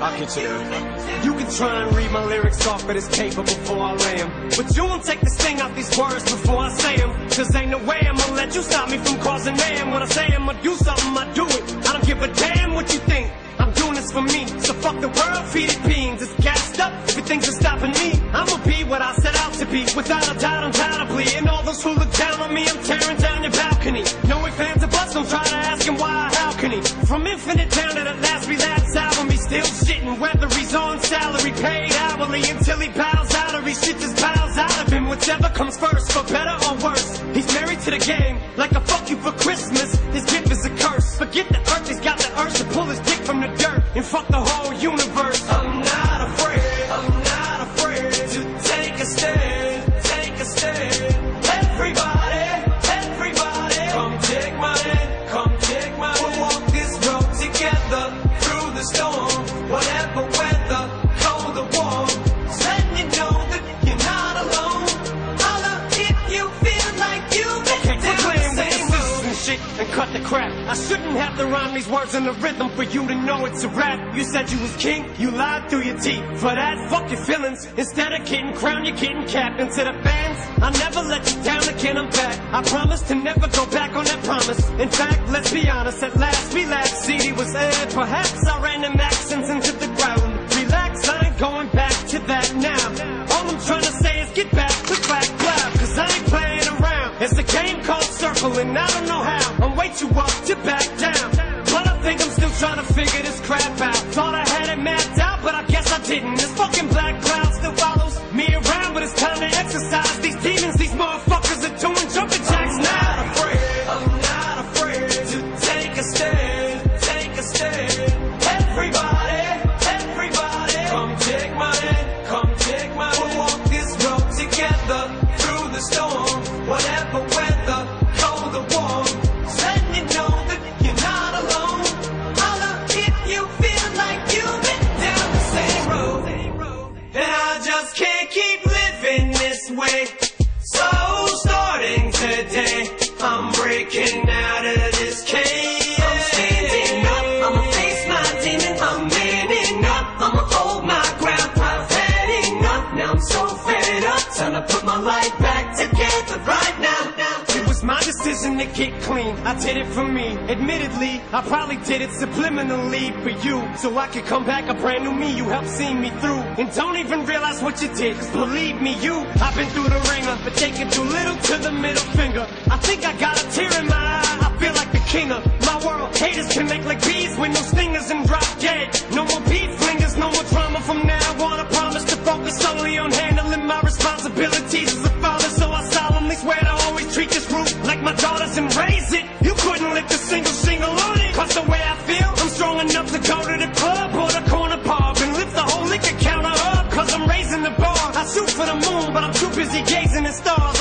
I'll get you. You can try and read my lyrics off of this paper before I lay 'em. But you won't take the sting out these words before I say 'em. Cause ain't no way I'm gonna let you stop me from causing mayhem. When I say I'm gonna do something, I do it. I don't give a damn what you think. I'm doing this for me. So fuck the world, feed it beans. It's gassed up. Everything's just stopping me. I'ma be what I set out to be. Without a doubt, undoubtedly. And all those who look down on me, I'm tearing down your balcony. No ifs, fans, or buts. Don't try to ask him why, how can he? From infinite down to the last we still sitting, Whether he's on salary, paid hourly, until he bows out or he shit just bows out of him. Whichever comes first, for better or worse. He's married to the game, like a fuck you for Christmas. His gift is a curse. Forget the earth, he's got the urge to pull his dick from the dirt and fuck the whole cut the crap. I shouldn't have to rhyme these words in the rhythm for you to know it's a rap. You said you was king, you lied through your teeth. For that, fuck your feelings. Instead of getting crowned, you're getting capped. To the fans, I never let you down again, I'm back. I promise to never go back on that promise. In fact, let's be honest, at last Relapse CD was aired. Perhaps I ran them accents into the ground. Relax, I ain't going back to that now. All I'm trying to say is get back, click back, clap. Cause I ain't playing around. It's a game called and I don't know how. I'm way too up to back down. But I think I'm still trying to figure this crap out. Thought I had it mapped out, but I guess I didn't. This fucking black cloud still follows me around, but it's time to exercise these demons. These motherfuckers are doing jumping jacks now. I'm not afraid, I'm not afraid to take a stand, way. So starting today, I'm breaking out decision to get clean. I did it for me. Admittedly, I probably did it subliminally for you. So I could come back a brand new me. You helped see me through. And don't even realize what you did. Cause believe me, you, I've been through the wringer. But taking too little to the middle finger. I think I got a tear in my eye. I feel like the king of my world. Haters can make like bees with no stingers and drop dead. No more beef flingers, no more drama from now And raise it, you couldn't lift a single single on it. Cause the way I feel, I'm strong enough to go to the club or the corner pub and lift the whole liquor counter up. Cause I'm raising the bar. I shoot for the moon, but I'm too busy gazing at stars.